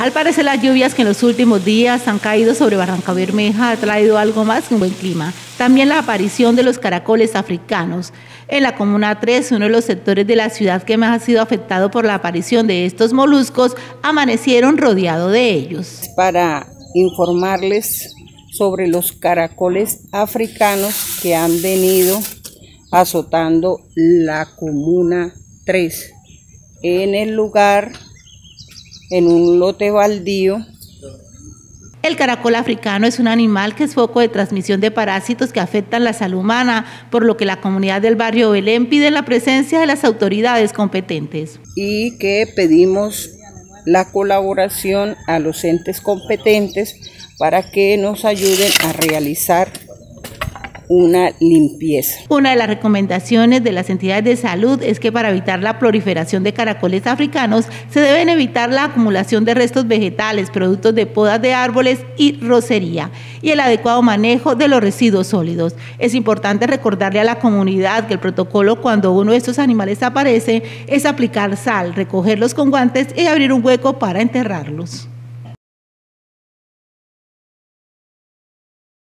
Al parecer las lluvias que en los últimos días han caído sobre Barranca Bermeja ha traído algo más que un buen clima. También la aparición de los caracoles africanos. En la Comuna 3, uno de los sectores de la ciudad que más ha sido afectado por la aparición de estos moluscos, amanecieron rodeado de ellos. Para informarles sobre los caracoles africanos que han venido azotando la Comuna 3. En el lugar, en un lote baldío, el caracol africano es un animal que es foco de transmisión de parásitos que afectan la salud humana, por lo que la comunidad del barrio Belén pide la presencia de las autoridades competentes. Y que pedimos la colaboración a los entes competentes para que nos ayuden a realizar una limpieza. Una de las recomendaciones de las entidades de salud es que para evitar la proliferación de caracoles africanos se deben evitar la acumulación de restos vegetales, productos de podas de árboles y rocería y el adecuado manejo de los residuos sólidos. Es importante recordarle a la comunidad que el protocolo cuando uno de estos animales aparece es aplicar sal, recogerlos con guantes y abrir un hueco para enterrarlos.